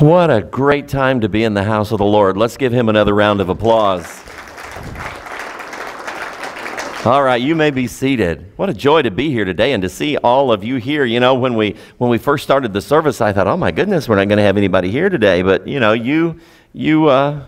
What a great time to be in the house of the Lord. Let's give him another round of applause. All right, you may be seated. What a joy to be here today and to see all of you here. You know, when we when we first started the service, I thought, "Oh my goodness, we're not going to have anybody here today." But you know, you you uh,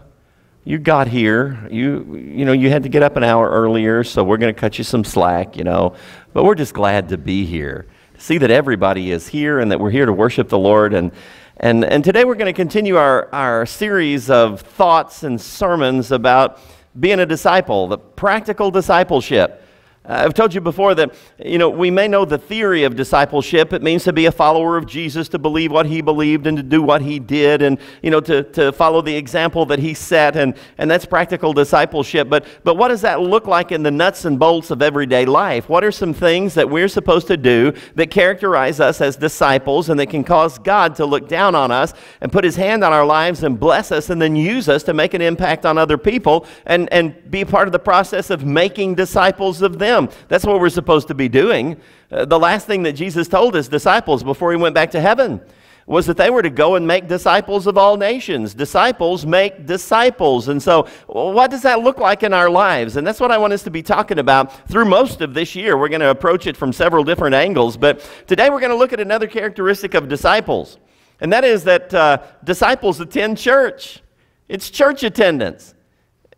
you got here. You you know, you had to get up an hour earlier, so we're going to cut you some slack. You know, but we're just glad to be here, to see that everybody is here and that we're here to worship the Lord and. And, and today we're going to continue our, our series of thoughts and sermons about being a disciple, the practical discipleship. I've told you before that, you know, we may know the theory of discipleship. It means to be a follower of Jesus, to believe what he believed and to do what he did and, you know, to, to follow the example that he set. And, and that's practical discipleship. But, but what does that look like in the nuts and bolts of everyday life? What are some things that we're supposed to do that characterize us as disciples and that can cause God to look down on us and put his hand on our lives and bless us and then use us to make an impact on other people and, and be part of the process of making disciples of them? That's what we're supposed to be doing. Uh, the last thing that Jesus told his disciples before he went back to heaven was that they were to go and make disciples of all nations. Disciples make disciples. And so, what does that look like in our lives? And that's what I want us to be talking about through most of this year. We're going to approach it from several different angles. But today we're going to look at another characteristic of disciples, and that is that uh, disciples attend church. It's church attendance.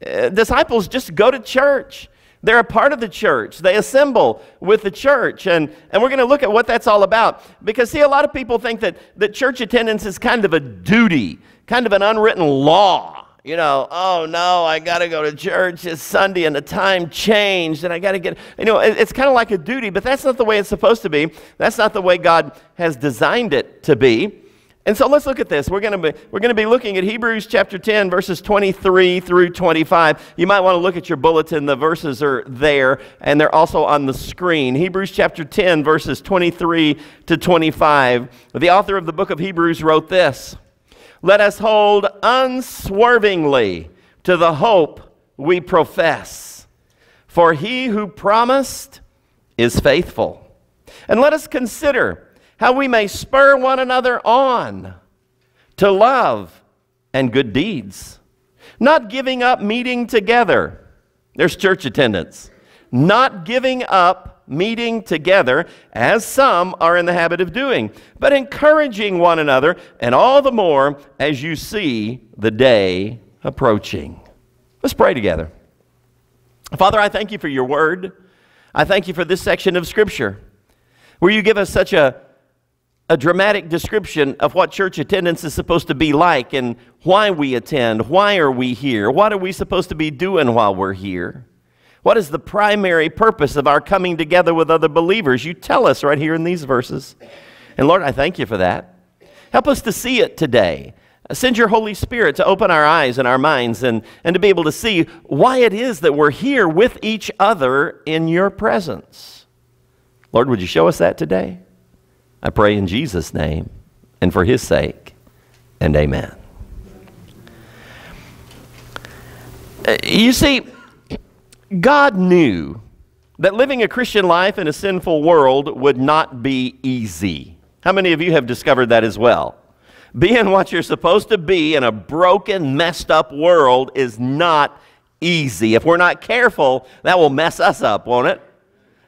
Uh, disciples just go to church. They're a part of the church. They assemble with the church. And, and we're going to look at what that's all about. Because, see, a lot of people think that, that church attendance is kind of a duty, kind of an unwritten law. You know, oh no, I got to go to church. It's Sunday and the time changed and I got to get, you know, it, it's kind of like a duty, but that's not the way it's supposed to be. That's not the way God has designed it to be. And so let's look at this. We're going to be, we're going to be looking at Hebrews chapter 10, verses 23 through 25. You might want to look at your bulletin. The verses are there, and they're also on the screen. Hebrews chapter 10, verses 23 to 25. The author of the book of Hebrews wrote this Let us hold unswervingly to the hope we profess, for he who promised is faithful. And let us consider how we may spur one another on to love and good deeds, not giving up meeting together. There's church attendance. Not giving up meeting together, as some are in the habit of doing, but encouraging one another, and all the more as you see the day approaching. Let's pray together. Father, I thank you for your word. I thank you for this section of Scripture where you give us such a a dramatic description of what church attendance is supposed to be like and why we attend. Why are we here? What are we supposed to be doing while we're here? What is the primary purpose of our coming together with other believers? You tell us right here in these verses. And Lord, I thank you for that. Help us to see it today. Send your Holy Spirit to open our eyes and our minds and, and to be able to see why it is that we're here with each other in your presence. Lord, would you show us that today? I pray in Jesus' name and for his sake, and amen. Uh, you see, God knew that living a Christian life in a sinful world would not be easy. How many of you have discovered that as well? Being what you're supposed to be in a broken, messed up world is not easy. If we're not careful, that will mess us up, won't it?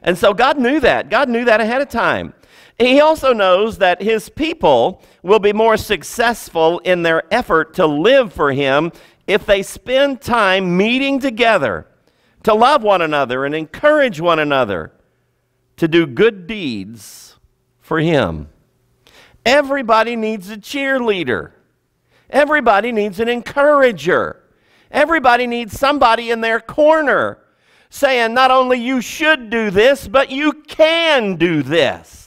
And so God knew that. God knew that ahead of time. He also knows that his people will be more successful in their effort to live for him if they spend time meeting together to love one another and encourage one another to do good deeds for him. Everybody needs a cheerleader. Everybody needs an encourager. Everybody needs somebody in their corner saying, not only you should do this, but you can do this.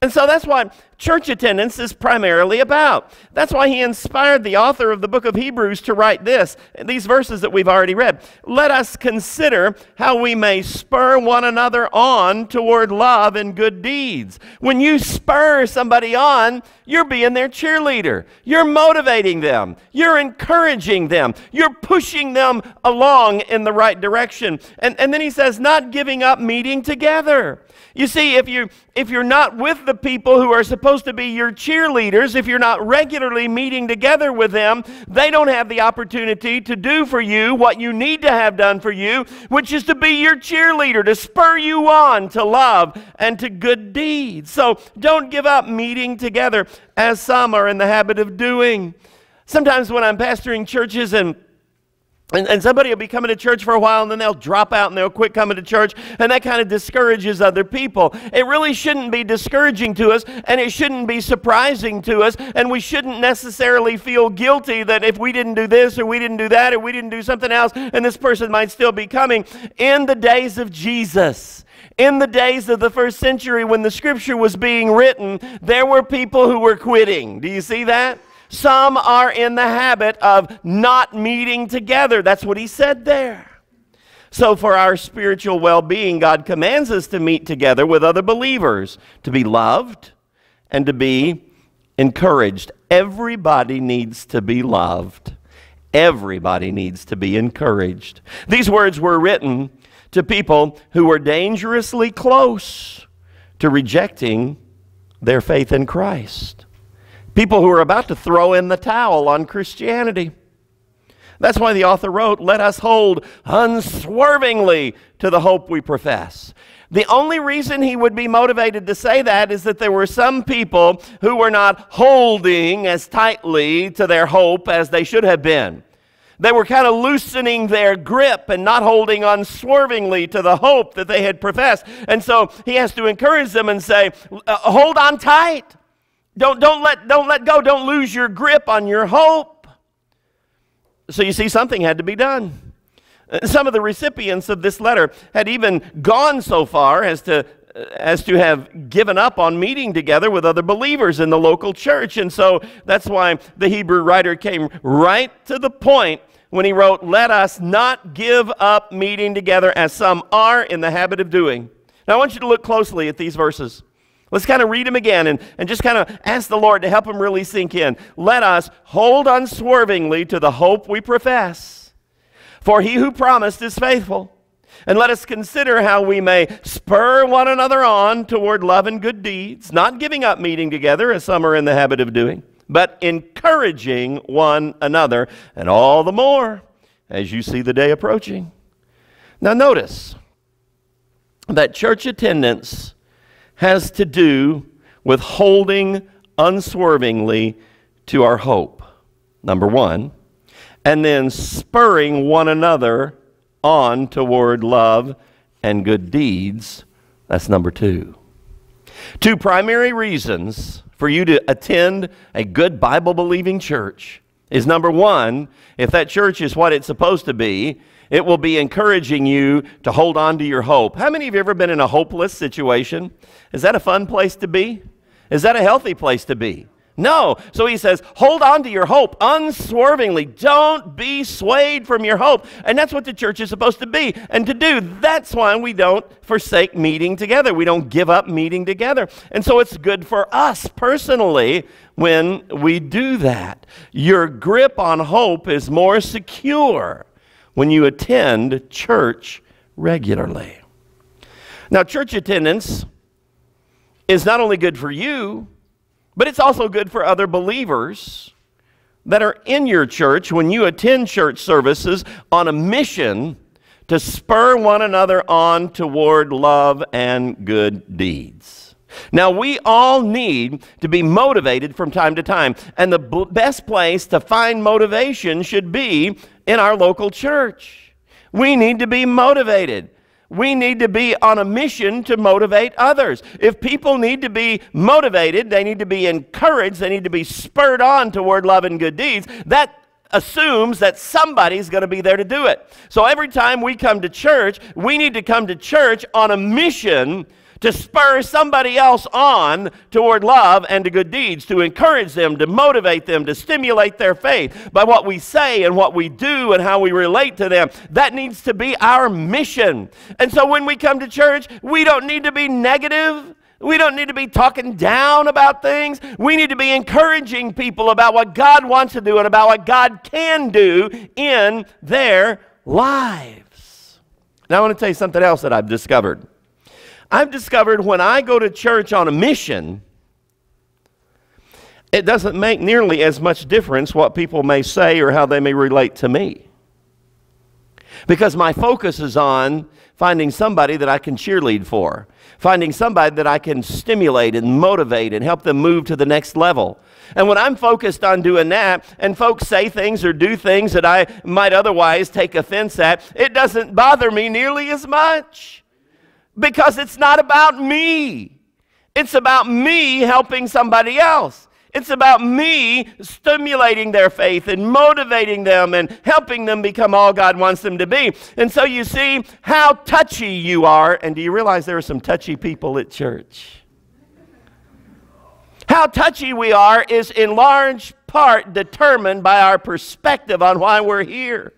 And so that's what church attendance is primarily about. That's why he inspired the author of the book of Hebrews to write this, these verses that we've already read. Let us consider how we may spur one another on toward love and good deeds. When you spur somebody on, you're being their cheerleader. You're motivating them. You're encouraging them. You're pushing them along in the right direction. And, and then he says, not giving up meeting together. You see, if, you, if you're not with the people who are supposed to be your cheerleaders, if you're not regularly meeting together with them, they don't have the opportunity to do for you what you need to have done for you, which is to be your cheerleader, to spur you on to love and to good deeds. So don't give up meeting together as some are in the habit of doing. Sometimes when I'm pastoring churches and and, and, somebody will be coming to church for a while and then they'll drop out and they'll quit coming to church, and that kind of discourages other people. It really shouldn't be discouraging to us, and it shouldn't be surprising to us, and we shouldn't necessarily feel guilty that if we didn't do this or we didn't do that or we didn't do something else, and this person might still be coming. In the days of Jesus, in the days of the first century when the scripture was being written, there were people who were quitting. Do you see that? Some are in the habit of not meeting together. That's what he said there. So, for our spiritual well being, God commands us to meet together with other believers, to be loved and to be encouraged. Everybody needs to be loved. Everybody needs to be encouraged. These words were written to people who were dangerously close to rejecting their faith in Christ. People who are about to throw in the towel on Christianity. That's why the author wrote, Let us hold unswervingly to the hope we profess. The only reason he would be motivated to say that is that there were some people who were not holding as tightly to their hope as they should have been. They were kind of loosening their grip and not holding unswervingly to the hope that they had professed. And so he has to encourage them and say, uh, Hold on tight. Don't, don't, let, don't let go. Don't lose your grip on your hope. So you see, something had to be done. Some of the recipients of this letter had even gone so far as to, as to have given up on meeting together with other believers in the local church. And so that's why the Hebrew writer came right to the point when he wrote, Let us not give up meeting together as some are in the habit of doing. Now I want you to look closely at these verses. Let's kind of read them again and, and just kind of ask the Lord to help them really sink in. Let us hold unswervingly to the hope we profess. For he who promised is faithful. And let us consider how we may spur one another on toward love and good deeds, not giving up meeting together as some are in the habit of doing, but encouraging one another, and all the more as you see the day approaching. Now, notice that church attendance has to do with holding unswervingly to our hope, number one, and then spurring one another on toward love and good deeds, that's number two. Two primary reasons for you to attend a good Bible believing church is number one, if that church is what it's supposed to be, it will be encouraging you to hold on to your hope. How many of you ever been in a hopeless situation? Is that a fun place to be? Is that a healthy place to be? No. So he says, hold on to your hope unswervingly. Don't be swayed from your hope. And that's what the church is supposed to be and to do. That's why we don't forsake meeting together. We don't give up meeting together. And so it's good for us personally when we do that. Your grip on hope is more secure when you attend church regularly. Now, church attendance is not only good for you, but it's also good for other believers that are in your church when you attend church services on a mission to spur one another on toward love and good deeds. Now, we all need to be motivated from time to time, and the best place to find motivation should be in our local church. We need to be motivated. We need to be on a mission to motivate others. If people need to be motivated, they need to be encouraged, they need to be spurred on toward love and good deeds. That assumes that somebody's going to be there to do it. So every time we come to church, we need to come to church on a mission to spur somebody else on toward love and to good deeds, to encourage them, to motivate them, to stimulate their faith by what we say and what we do and how we relate to them. That needs to be our mission. And so when we come to church, we don't need to be negative. We don't need to be talking down about things. We need to be encouraging people about what God wants to do and about what God can do in their lives. Now, I want to tell you something else that I've discovered. I've discovered when I go to church on a mission, it doesn't make nearly as much difference what people may say or how they may relate to me. Because my focus is on finding somebody that I can cheerlead for, finding somebody that I can stimulate and motivate and help them move to the next level. And when I'm focused on doing that, and folks say things or do things that I might otherwise take offense at, it doesn't bother me nearly as much because it's not about me. It's about me helping somebody else. It's about me stimulating their faith and motivating them and helping them become all God wants them to be. And so you see how touchy you are. And do you realize there are some touchy people at church? How touchy we are is in large part determined by our perspective on why we're here.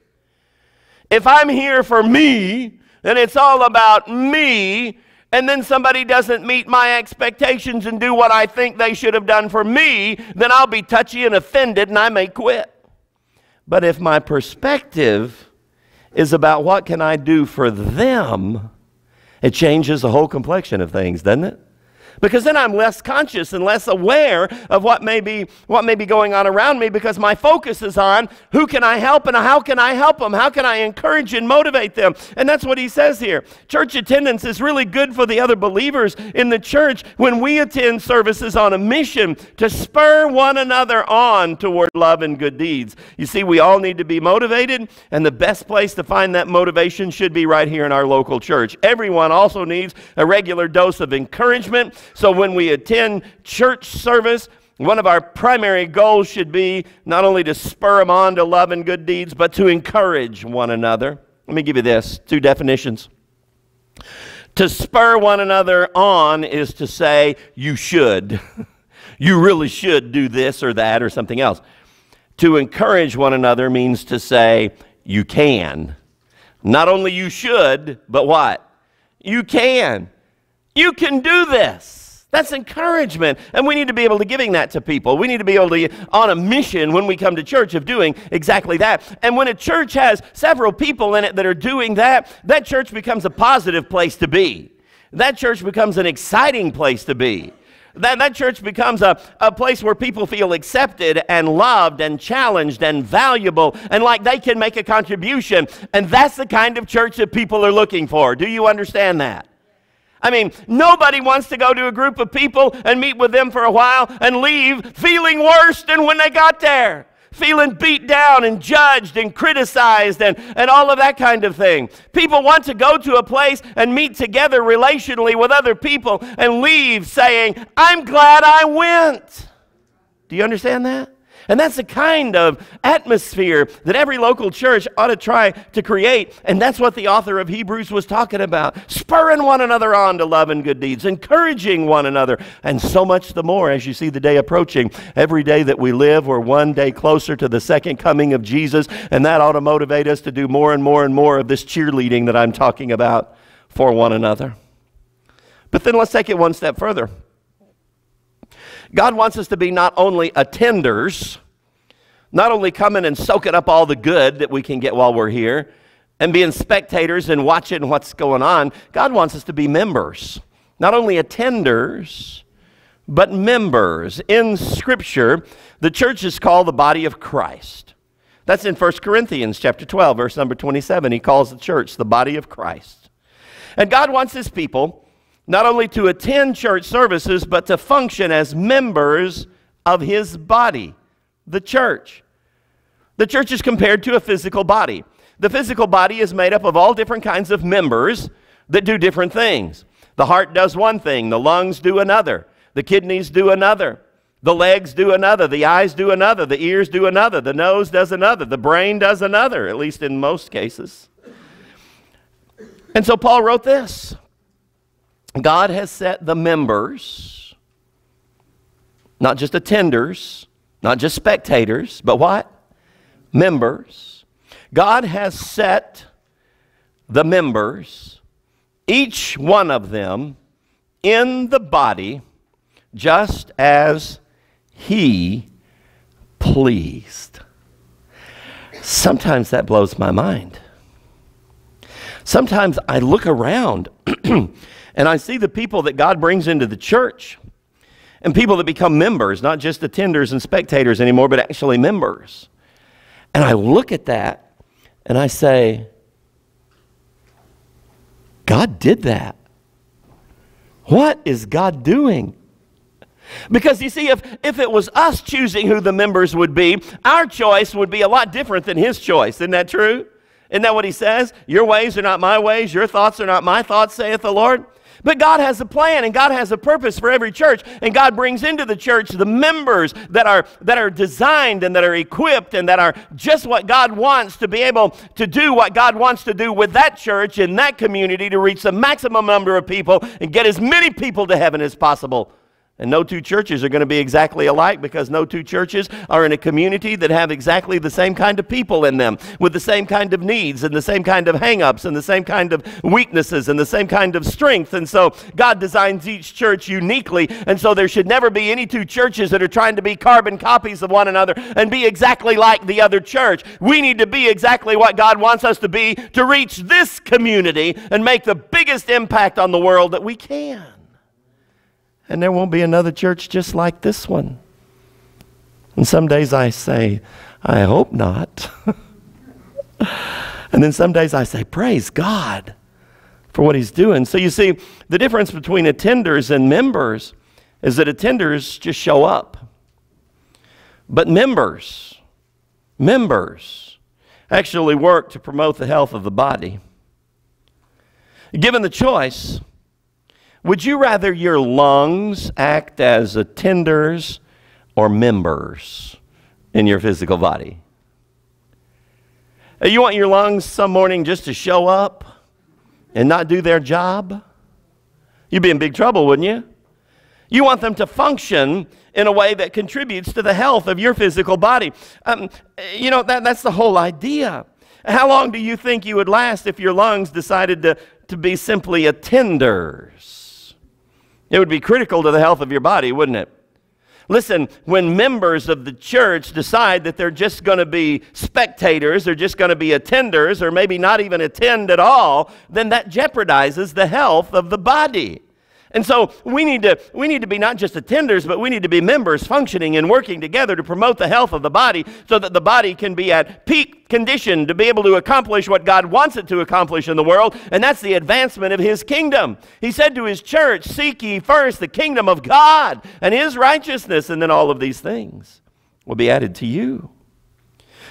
If I'm here for me, and it's all about me, and then somebody doesn't meet my expectations and do what I think they should have done for me, then I'll be touchy and offended and I may quit. But if my perspective is about what can I do for them, it changes the whole complexion of things, doesn't it? Because then I'm less conscious and less aware of what may be what may be going on around me because my focus is on who can I help and how can I help them? How can I encourage and motivate them? And that's what he says here. Church attendance is really good for the other believers in the church when we attend services on a mission to spur one another on toward love and good deeds. You see, we all need to be motivated, and the best place to find that motivation should be right here in our local church. Everyone also needs a regular dose of encouragement so when we attend church service, one of our primary goals should be not only to spur them on to love and good deeds, but to encourage one another. Let me give you this two definitions. To spur one another on is to say, you should. you really should do this or that or something else. To encourage one another means to say, you can. Not only you should, but what? You can. You can do this. That's encouragement. And we need to be able to giving that to people. We need to be able to on a mission when we come to church of doing exactly that. And when a church has several people in it that are doing that, that church becomes a positive place to be. That church becomes an exciting place to be. That, that church becomes a, a place where people feel accepted and loved and challenged and valuable and like they can make a contribution. And that's the kind of church that people are looking for. Do you understand that? I mean, nobody wants to go to a group of people and meet with them for a while and leave feeling worse than when they got there. Feeling beat down and judged and criticized and, and all of that kind of thing. People want to go to a place and meet together relationally with other people and leave saying, I'm glad I went. Do you understand that? And that's the kind of atmosphere that every local church ought to try to create. And that's what the author of Hebrews was talking about spurring one another on to love and good deeds, encouraging one another. And so much the more as you see the day approaching. Every day that we live, we're one day closer to the second coming of Jesus. And that ought to motivate us to do more and more and more of this cheerleading that I'm talking about for one another. But then let's take it one step further. God wants us to be not only attenders, not only coming and soaking up all the good that we can get while we're here, and being spectators and watching what's going on. God wants us to be members, not only attenders, but members. In Scripture, the church is called the body of Christ. That's in 1 Corinthians chapter 12, verse number 27. He calls the church the body of Christ. And God wants his people not only to attend church services, but to function as members of his body, the church. The church is compared to a physical body. The physical body is made up of all different kinds of members that do different things. The heart does one thing, the lungs do another, the kidneys do another, the legs do another, the eyes do another, the ears do another, the nose does another, the brain does another, at least in most cases. And so Paul wrote this God has set the members, not just attenders, not just spectators, but what? Members. God has set the members, each one of them, in the body just as He pleased. Sometimes that blows my mind. Sometimes I look around and I see the people that God brings into the church and people that become members, not just attenders and spectators anymore, but actually members. And I look at that and I say, God did that. What is God doing? Because you see, if, if it was us choosing who the members would be, our choice would be a lot different than his choice. Isn't that true? Isn't that what he says? Your ways are not my ways, your thoughts are not my thoughts, saith the Lord. But God has a plan and God has a purpose for every church. And God brings into the church the members that are, that are designed and that are equipped and that are just what God wants to be able to do what God wants to do with that church in that community to reach the maximum number of people and get as many people to heaven as possible. And no two churches are going to be exactly alike because no two churches are in a community that have exactly the same kind of people in them with the same kind of needs and the same kind of hangups and the same kind of weaknesses and the same kind of strength. And so God designs each church uniquely. And so there should never be any two churches that are trying to be carbon copies of one another and be exactly like the other church. We need to be exactly what God wants us to be to reach this community and make the biggest impact on the world that we can and there won't be another church just like this one. And some days I say, I hope not. and then some days I say, Praise God for what He's doing. So you see, the difference between attenders and members is that attenders just show up. But members, members actually work to promote the health of the body. Given the choice, would you rather your lungs act as attenders or members in your physical body? You want your lungs some morning just to show up and not do their job? You'd be in big trouble, wouldn't you? You want them to function in a way that contributes to the health of your physical body. Um, you know, that, that's the whole idea. How long do you think you would last if your lungs decided to, to be simply attenders? It would be critical to the health of your body, wouldn't it? Listen, when members of the church decide that they're just going to be spectators, they're just going to be attenders, or maybe not even attend at all, then that jeopardizes the health of the body. And so we need to we need to be not just attenders, but we need to be members functioning and working together to promote the health of the body so that the body can be at peak condition to be able to accomplish what God wants it to accomplish in the world, and that's the advancement of his kingdom. He said to his church, "Seek ye first the kingdom of God and his righteousness, and then all of these things will be added to you."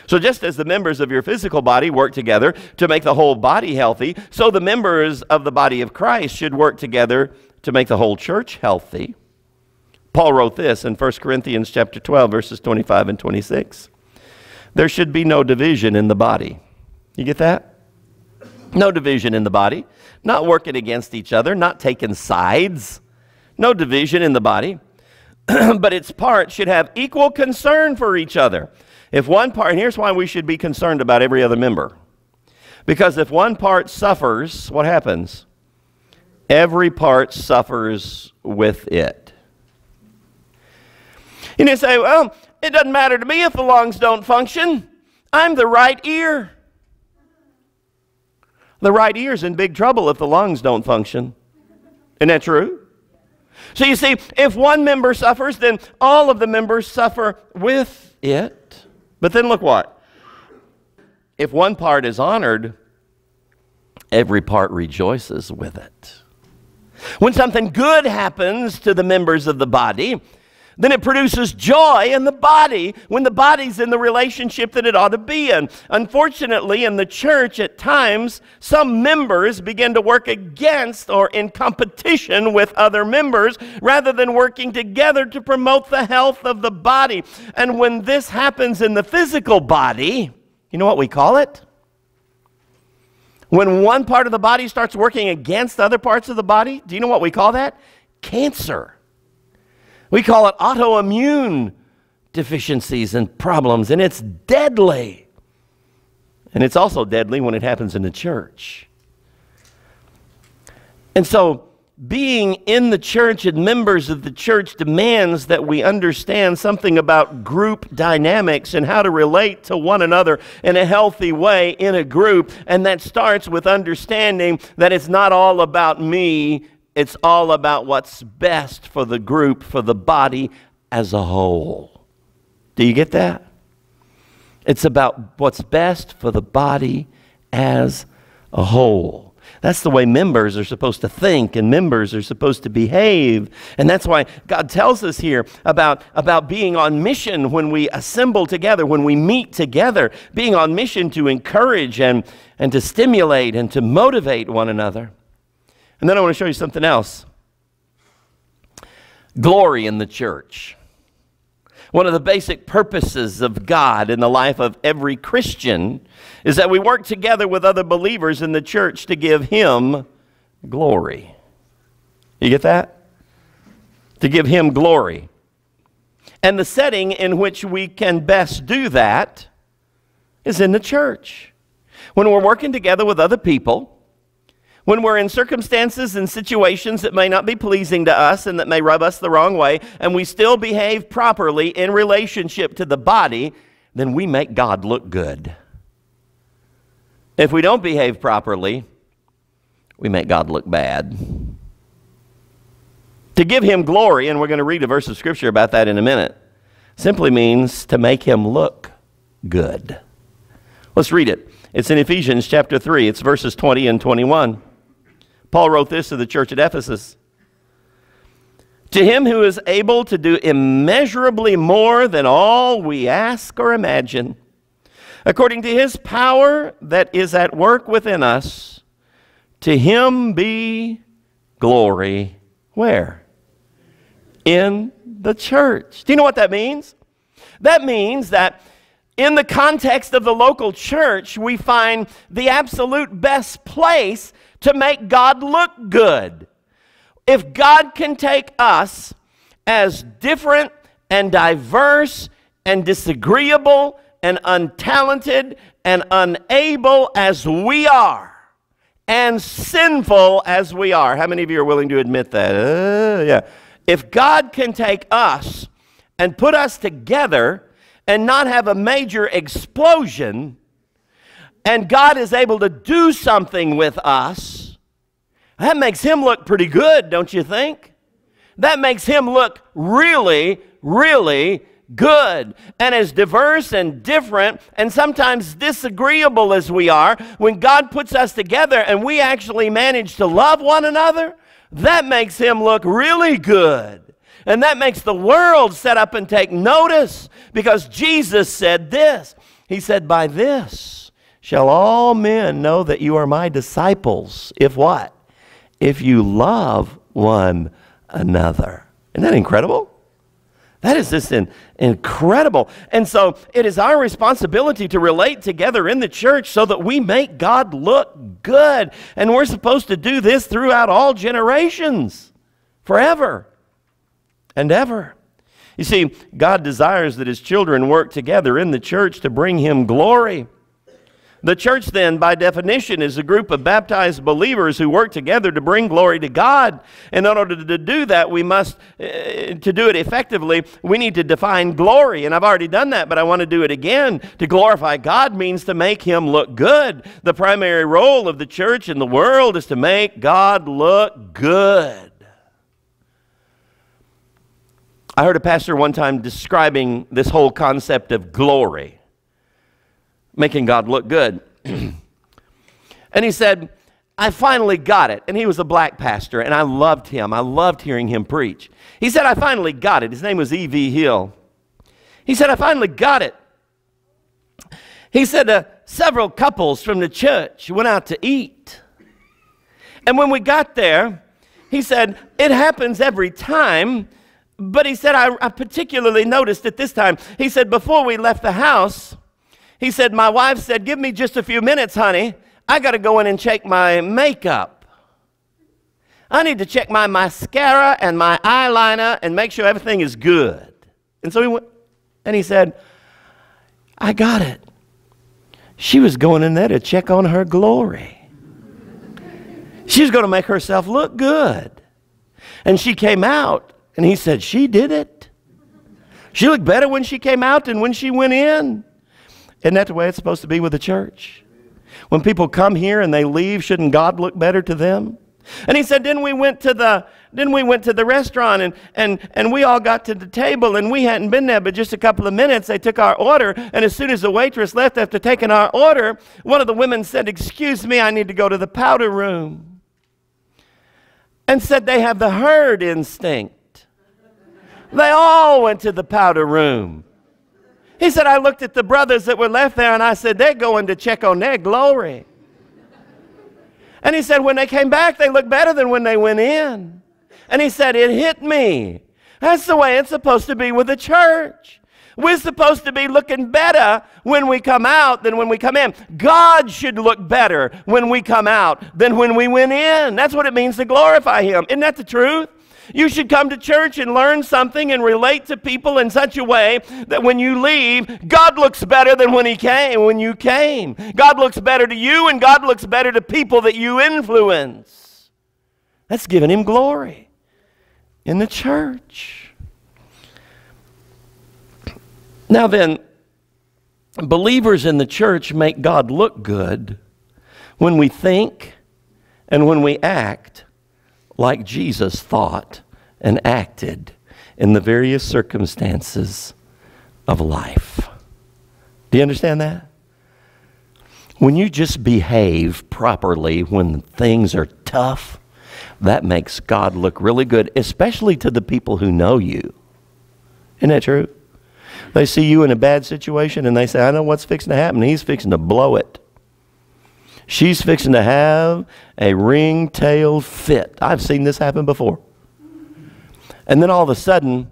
So, just as the members of your physical body work together to make the whole body healthy, so the members of the body of Christ should work together to make the whole church healthy. Paul wrote this in 1 Corinthians chapter 12 verses 25 and 26. There should be no division in the body. You get that? No division in the body, not working against each other, not taking sides. No division in the body, but its parts should have equal concern for each other. If one part, and here's why we should be concerned about every other member. Because if one part suffers, what happens? Every part suffers with it. And You say, well, it doesn't matter to me if the lungs don't function. I'm the right ear. The right ear's in big trouble if the lungs don't function. Isn't that true? So you see, if one member suffers, then all of the members suffer with it. But then look what? If one part is honored, every part rejoices with it. When something good happens to the members of the body, then it produces joy in the body when the body's in the relationship that it ought to be in. Unfortunately, in the church, at times, some members begin to work against or in competition with other members rather than working together to promote the health of the body. And when this happens in the physical body, you know what we call it? When one part of the body starts working against other parts of the body, do you know what we call that? Cancer. We call it autoimmune deficiencies and problems, and it's deadly. And it's also deadly when it happens in the church. And so, being in the church and members of the church demands that we understand something about group dynamics and how to relate to one another in a healthy way in a group. And that starts with understanding that it's not all about me It's all about what's best for the group, for the body as a whole. Do you get that? It's about what's best for the body as a whole. That's the way members are supposed to think and members are supposed to behave. And that's why God tells us here about, about being on mission when we assemble together, when we meet together, being on mission to encourage and, and to stimulate and to motivate one another. And then I want to show you something else glory in the church. One of the basic purposes of God in the life of every Christian is that we work together with other believers in the church to give Him glory. You get that? To give Him glory. And the setting in which we can best do that is in the church. When we're working together with other people, when we're in circumstances and situations that may not be pleasing to us and that may rub us the wrong way, and we still behave properly in relationship to the body, then we make God look good. If we don't behave properly, we make God look bad. To give him glory, and we're going to read a verse of scripture about that in a minute, simply means to make him look good. Let's read it. It's in Ephesians chapter 3, it's verses 20 and 21. Paul wrote this to the church at Ephesus. To him who is able to do immeasurably more than all we ask or imagine, according to his power that is at work within us, to him be glory. Where? In the church. Do you know what that means? That means that in the context of the local church, we find the absolute best place to make God look good. If God can take us as different and diverse and disagreeable and untalented and unable as we are, and sinful as we are. How many of you are willing to admit that? Uh, yeah. If God can take us and put us together and not have a major explosion, and God is able to do something with us, that makes him look pretty good, don't you think? That makes him look really, really good. And as diverse and different and sometimes disagreeable as we are, when God puts us together and we actually manage to love one another, that makes him look really good. And that makes the world set up and take notice because Jesus said this. He said, By this, shall all men know that you are my disciples. If what? If you love one another. Isn't that incredible? That is just in, incredible. And so it is our responsibility to relate together in the church so that we make God look good. And we're supposed to do this throughout all generations, forever and ever. You see, God desires that His children work together in the church to bring Him glory. The church, then, by definition, is a group of baptized believers who work together to bring glory to God. And in order to do that, we must, uh, to do it effectively, we need to define glory. And I've already done that, but I want to do it again. To glorify God means to make Him look good. The primary role of the church in the world is to make God look good. I heard a pastor one time describing this whole concept of glory making God look good. and he said, I finally got it. And he was a black pastor, and I loved him. I loved hearing him preach. He said, I finally got it. His name was E.V. Hill. He said, I finally got it. He said, uh, several couples from the church went out to eat. And when we got there, he said, it happens every time. But he said, I, I particularly noticed it this time. He said, before we left the house, he said, My wife said, Give me just a few minutes, honey. I got to go in and check my makeup. I need to check my mascara and my eyeliner and make sure everything is good. And so he went and he said, I got it. She was going in there to check on her glory. She was going to make herself look good. And she came out and he said, She did it. She looked better when she came out than when she went in. Isn't that the way it's supposed to be with the church? When people come here and they leave, shouldn't God look better to them? And he said, then we went to the then we went to the restaurant and, and, and we all got to the table and we hadn't been there but just a couple of minutes. They took our order. And as soon as the waitress left after taking our order, one of the women said, Excuse me, I need to go to the powder room. And said they have the herd instinct. They all went to the powder room. He said, I looked at the brothers that were left there and I said, They're going to check on their glory. And he said, when they came back, they looked better than when they went in. And he said, it hit me. That's the way it's supposed to be with the church. We're supposed to be looking better when we come out than when we come in. God should look better when we come out than when we went in. That's what it means to glorify Him. Isn't that the truth? You should come to church and learn something and relate to people in such a way that when you leave, God looks better than when he came, when you came. God looks better to you and God looks better to people that you influence. That's giving him glory in the church. Now then, believers in the church make God look good when we think and when we act like Jesus thought and acted in the various circumstances of life. Do you understand that? When you just behave properly when things are tough, that makes God look really good, especially to the people who know you. Isn't that true? They see you in a bad situation and they say, I know what's fixing to happen. He's fixing to blow it. She's fixing to have a ring-tailed fit. I've seen this happen before. And then all of a sudden,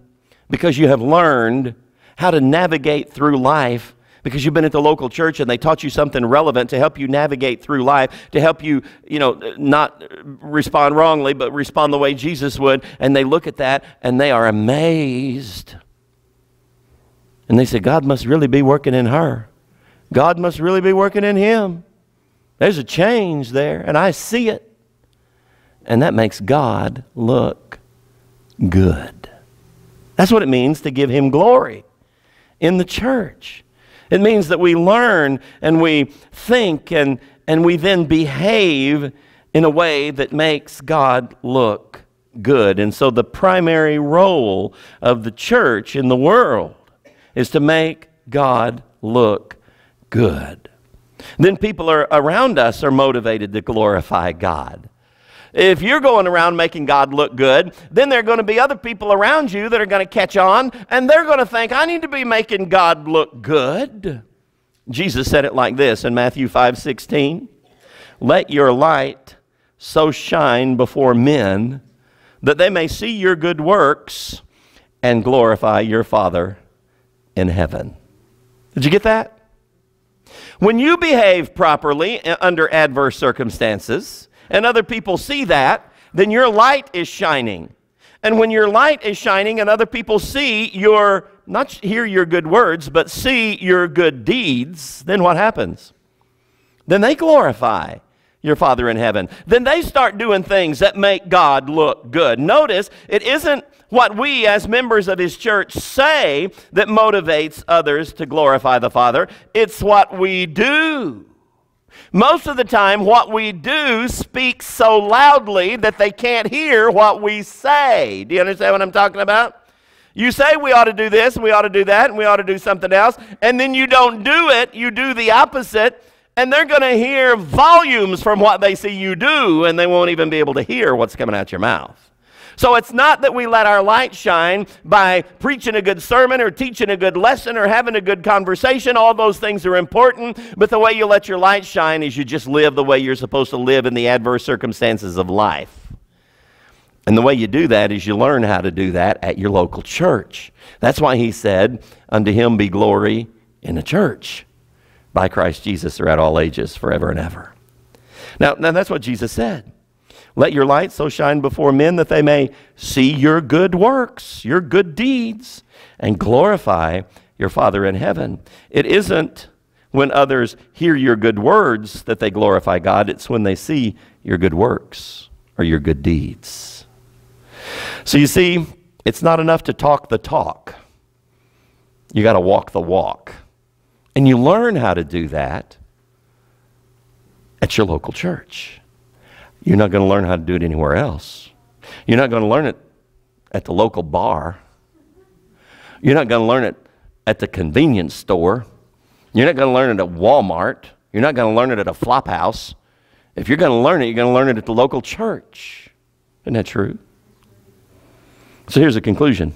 because you have learned how to navigate through life, because you've been at the local church and they taught you something relevant to help you navigate through life, to help you, you know, not respond wrongly, but respond the way Jesus would. And they look at that and they are amazed. And they say, God must really be working in her. God must really be working in him. There's a change there, and I see it. And that makes God look good. That's what it means to give Him glory in the church. It means that we learn and we think and, and we then behave in a way that makes God look good. And so the primary role of the church in the world is to make God look good then people are, around us are motivated to glorify God. If you're going around making God look good, then there are going to be other people around you that are going to catch on and they're going to think, I need to be making God look good. Jesus said it like this in Matthew 5 16 Let your light so shine before men that they may see your good works and glorify your Father in heaven. Did you get that? When you behave properly uh, under adverse circumstances, and other people see that, then your light is shining. And when your light is shining and other people see your, not hear your good words, but see your good deeds, then what happens? Then they glorify your Father in heaven. Then they start doing things that make God look good. Notice, it isn't what we as members of His church say that motivates others to glorify the Father, it's what we do. Most of the time, what we do speaks so loudly that they can't hear what we say. Do you understand what I'm talking about? You say we ought to do this, and we ought to do that, and we ought to do something else, and then you don't do it, you do the opposite, and they're going to hear volumes from what they see you do, and they won't even be able to hear what's coming out your mouth. So it's not that we let our light shine by preaching a good sermon or teaching a good lesson or having a good conversation. All those things are important, but the way you let your light shine is you just live the way you're supposed to live in the adverse circumstances of life. And the way you do that is you learn how to do that at your local church. That's why he said, Unto him be glory in the church by Christ Jesus throughout all ages, forever and ever. Now, now that's what Jesus said. Let your light so shine before men that they may see your good works, your good deeds, and glorify your Father in heaven. It isn't when others hear your good words that they glorify God, it's when they see your good works or your good deeds. So you see, it's not enough to talk the talk, you got to walk the walk. And you learn how to do that at your local church. You're not going to learn how to do it anywhere else. You're not going to learn it at the local bar. You're not going to learn it at the convenience store. You're not going to learn it at Walmart. You're not going to learn it at a flop house. If you're going to learn it, you're going to learn it at the local church. Isn't that true? So here's a conclusion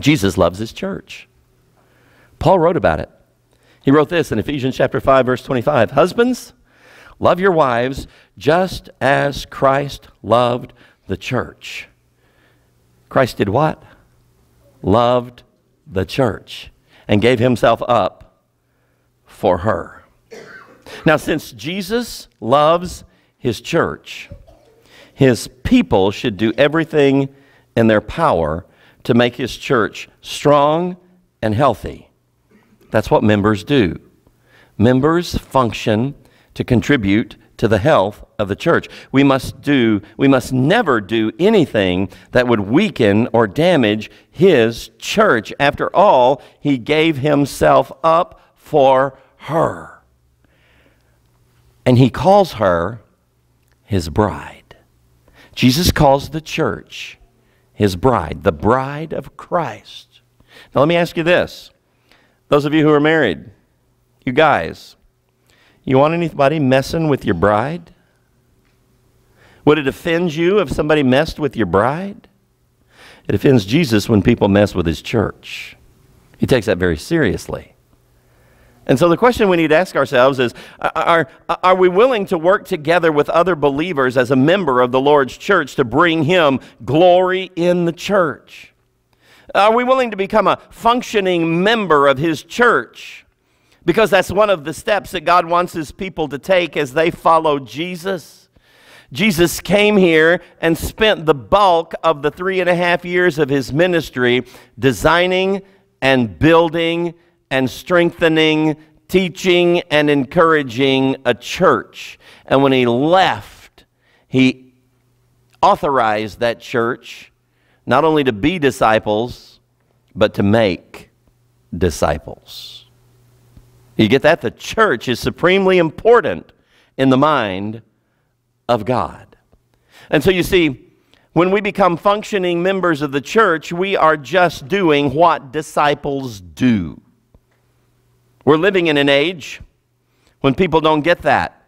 Jesus loves his church. Paul wrote about it. He wrote this in Ephesians chapter 5 verse 25. Husbands, love your wives just as Christ loved the church. Christ did what? Loved the church and gave himself up for her. Now, since Jesus loves his church, his people should do everything in their power to make his church strong and healthy. That's what members do. Members function to contribute to the health of the church. We must do we must never do anything that would weaken or damage his church. After all, he gave himself up for her. And he calls her his bride. Jesus calls the church his bride, the bride of Christ. Now, let me ask you this. Those of you who are married, you guys, you want anybody messing with your bride? Would it offend you if somebody messed with your bride? It offends Jesus when people mess with his church. He takes that very seriously. And so the question we need to ask ourselves is are, are we willing to work together with other believers as a member of the Lord's church to bring Him glory in the church? Are we willing to become a functioning member of His church? Because that's one of the steps that God wants His people to take as they follow Jesus. Jesus came here and spent the bulk of the three and a half years of His ministry designing and building and strengthening, teaching and encouraging a church. And when he left, he authorized that church not only to be disciples, but to make disciples. You get that? The church is supremely important in the mind of God. And so you see, when we become functioning members of the church, we are just doing what disciples do. We're living in an age when people don't get that.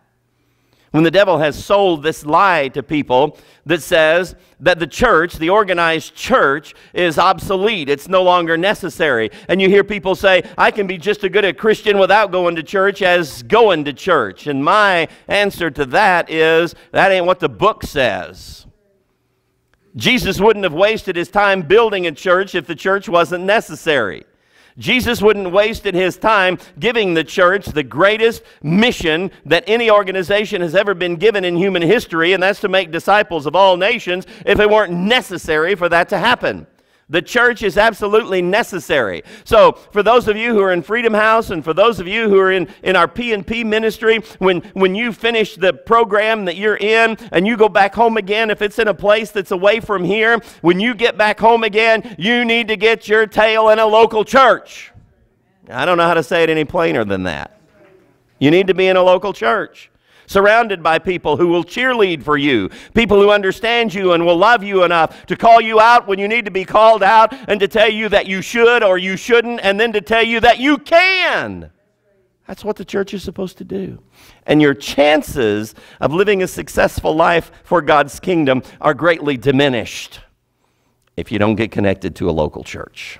When the devil has sold this lie to people that says that the church, the organized church, is obsolete. It's no longer necessary. And you hear people say, I can be just as good a Christian without going to church as going to church. And my answer to that is, that ain't what the book says. Jesus wouldn't have wasted his time building a church if the church wasn't necessary. Jesus wouldn't waste his time giving the church the greatest mission that any organization has ever been given in human history, and that's to make disciples of all nations if it weren't necessary for that to happen. The church is absolutely necessary. So, for those of you who are in Freedom House and for those of you who are in, in our P&P ministry, when, when you finish the program that you're in and you go back home again, if it's in a place that's away from here, when you get back home again, you need to get your tail in a local church. I don't know how to say it any plainer than that. You need to be in a local church surrounded by people who will cheerlead for you, people who understand you and will love you enough to call you out when you need to be called out and to tell you that you should or you shouldn't, and then to tell you that you can. That's what the church is supposed to do. And your chances of living a successful life for God's kingdom are greatly diminished if you don't get connected to a local church.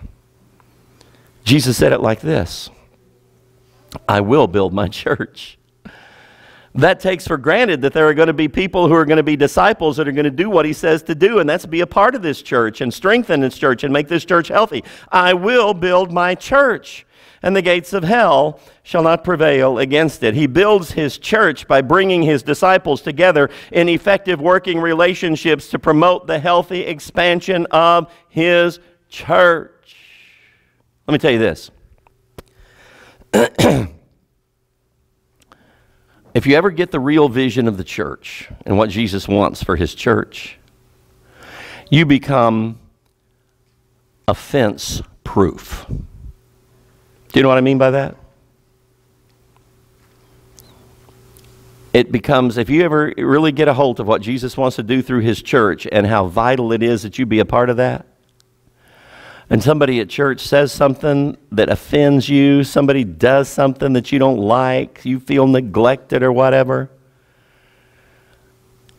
Jesus said it like this I will build my church that takes for granted that there are going to be people who are going to be disciples that are going to do what he says to do, and that's be a part of this church and strengthen this church and make this church healthy. I will build my church, and the gates of hell shall not prevail against it. He builds his church by bringing his disciples together in effective working relationships to promote the healthy expansion of his church. Let me tell you this. If you ever get the real vision of the church and what Jesus wants for his church, you become offense proof. Do you know what I mean by that? it becomes, if you ever really get a hold of what Jesus wants to do through his church and how vital it is that you be a part of that, and somebody at church says something that offends you, somebody does something that you don't like, you feel neglected or whatever,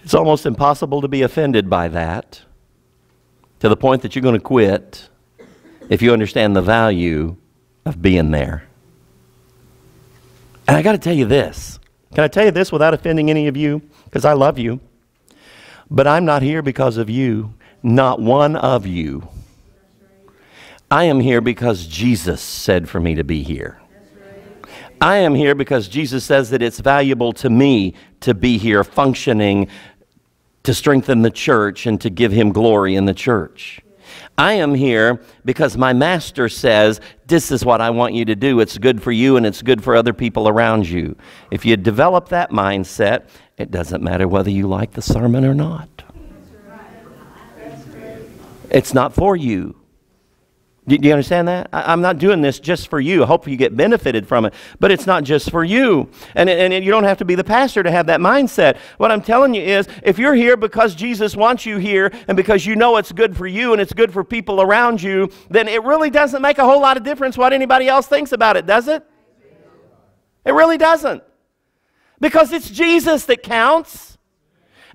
it's almost impossible to be offended by that to the point that you're going to quit if you understand the value of being there. And I got to tell you this. Can I tell you this without offending any of you? Because I love you. But I'm not here because of you, not one of you. I am here because Jesus said for me to be here. I am here because Jesus says that it's valuable to me to be here functioning to strengthen the church and to give him glory in the church. I am here because my master says, This is what I want you to do. It's good for you and it's good for other people around you. If you develop that mindset, it doesn't matter whether you like the sermon or not. It's not for you. Do, you understand that? I, am not doing this just for you. I hope you get benefited from it. But it's not just for you. And, and you don't have to be the pastor to have that mindset. What I'm telling you is if you're here because Jesus wants you here and because you know it's good for you and it's good for people around you, then it really doesn't make a whole lot of difference what anybody else thinks about it, does it? It really doesn't. Because it's Jesus that counts.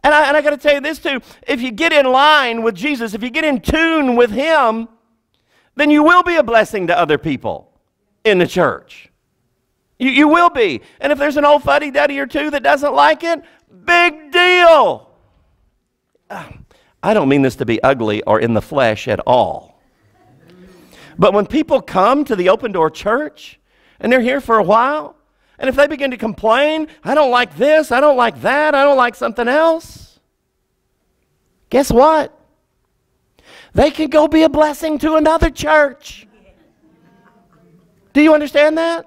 And I, and I got to tell you this too if you get in line with Jesus, if you get in tune with Him, then you will be a blessing to other people in the church. You, you will be. And if there's an old fuddy duddy or two that doesn't like it, big deal. Ah, I don't mean this to be ugly or in the flesh at all. But when people come to the open door church and they're here for a while, and if they begin to complain, I don't like this, I don't like that, I don't like something else, guess what? They can go be a blessing to another church. Do you understand that?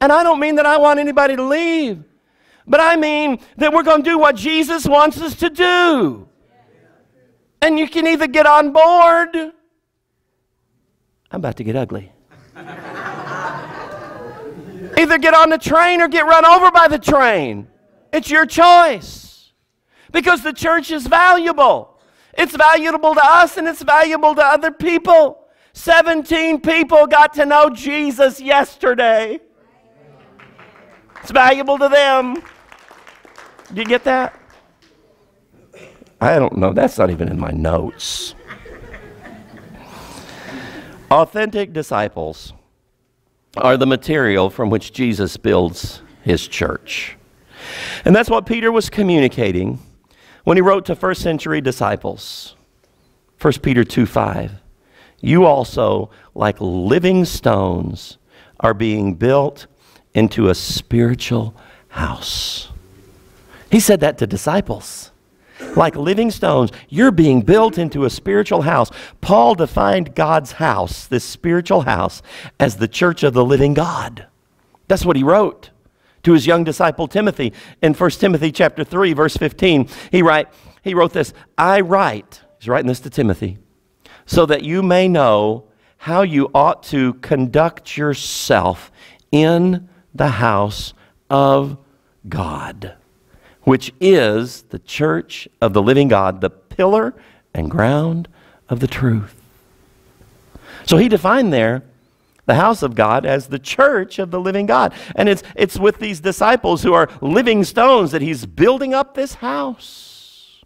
And I don't mean that I want anybody to leave, but I mean that we're going to do what Jesus wants us to do. And you can either get on board. I'm about to get ugly. either get on the train or get run over by the train. It's your choice. Because the church is valuable. It's valuable to us and it's valuable to other people. 17 people got to know Jesus yesterday. It's valuable to them. Do you get that? I don't know. That's not even in my notes. Authentic disciples are the material from which Jesus builds his church. And that's what Peter was communicating when he wrote to first century disciples. 1 Peter 2 5. You also, like living stones, are being built into a spiritual house. He said that to disciples. Like living stones, you're being built into a spiritual house. Paul defined God's house, this spiritual house, as the church of the living God. That's what he wrote to his young disciple Timothy in 1 Timothy chapter 3 verse 15. He write he wrote this, I write, he's writing this to Timothy, so that you may know how you ought to conduct yourself in the house of God, which is the church of the living God, the pillar and ground of the truth. So he defined there the house of God as the church of the living God. And it's, it's with these disciples who are living stones that he's building up this house.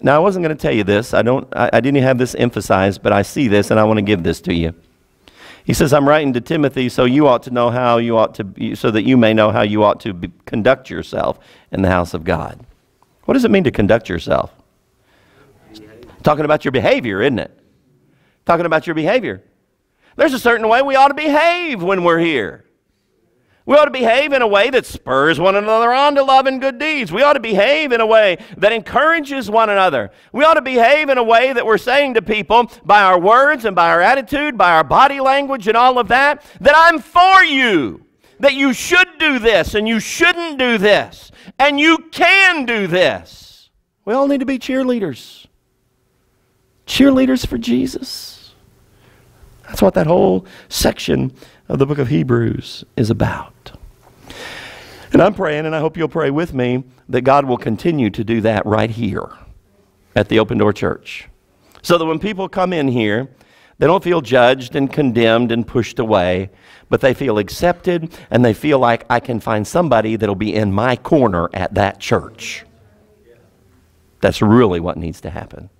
Now, I wasn't going to tell you this. I, don't, I, I didn't have this emphasized, but I see this and I want to give this to you. He says, I'm writing to Timothy, so you ought to know how you ought to, be, so that you may know how you ought to be, conduct yourself in the house of God. What does it mean to conduct yourself? Talking about your behavior, isn't it? Talking about your behavior. There's a certain way we ought to behave when we're here. We ought to behave in a way that spurs one another on to love and good deeds. We ought to behave in a way that encourages one another. We ought to behave in a way that we're saying to people by our words and by our attitude, by our body language and all of that, that I'm for you, that you should do this and you shouldn't do this, and you can do this. We all need to be cheerleaders. Cheerleaders for Jesus. That's what that whole section of the book of Hebrews is about. And I'm praying, and I hope you'll pray with me, that God will continue to do that right here at the Open Door Church. So that when people come in here, they don't feel judged and condemned and pushed away, but they feel accepted and they feel like I can find somebody that'll be in my corner at that church. That's really what needs to happen.